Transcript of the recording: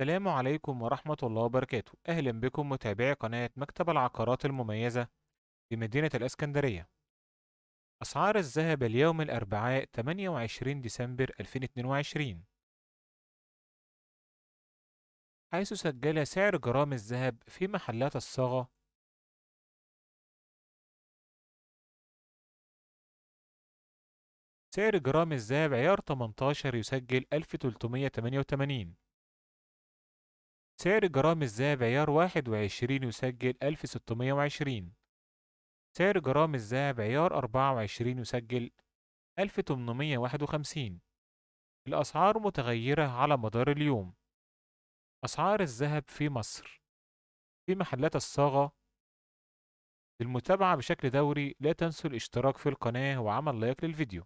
السلام عليكم ورحمة الله وبركاته. أهلا بكم متابعي قناة مكتب العقارات المميزة في مدينة الإسكندرية. أسعار الذهب اليوم الأربعاء 28 ديسمبر 2022 حيث سجل سعر جرام الذهب في محلات الصاغة سعر جرام الذهب عيار 18 يسجل 1388 سعر جرام الذهب عيار 21 يسجل 1620 سعر جرام الذهب عيار 24 يسجل 1851 الأسعار متغيرة على مدار اليوم. أسعار الذهب في مصر في محلات الصاغة للمتابعة بشكل دوري لا تنسوا الاشتراك في القناة وعمل like للفيديو.